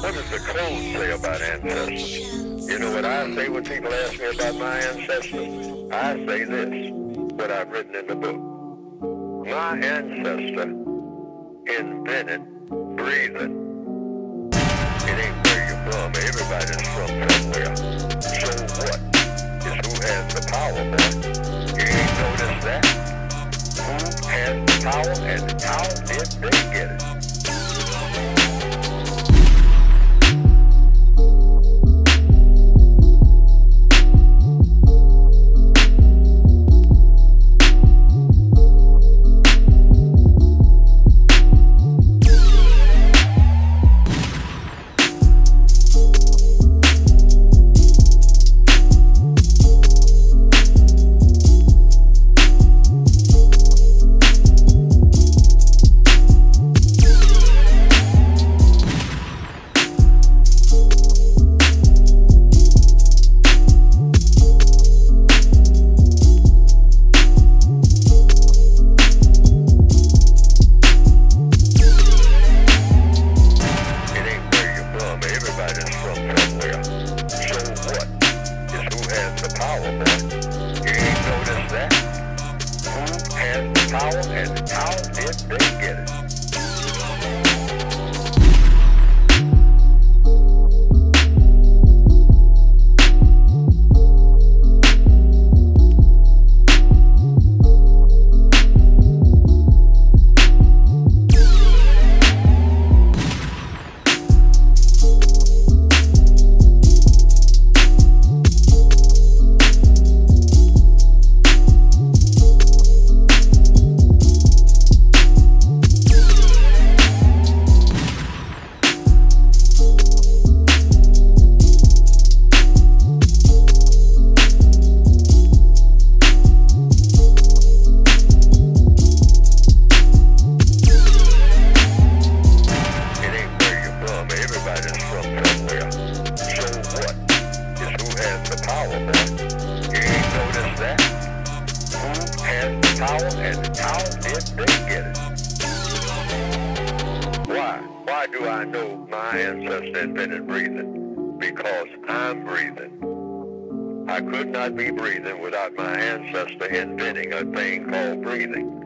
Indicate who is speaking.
Speaker 1: What does the code say about ancestors? You know what I say when people ask me about my ancestors? I say this, what I've written in the book. My ancestor invented breathing. It ain't where you're from. Everybody's from somewhere. So what? Is who has the power, boy. You ain't noticed that? Who has the power and how did they get? It power, boy. You ain't noticed that? Who has the power and how did they get? It Why? Why do I know my ancestor invented breathing? Because I'm breathing. I could not be breathing without my ancestor inventing a thing called breathing.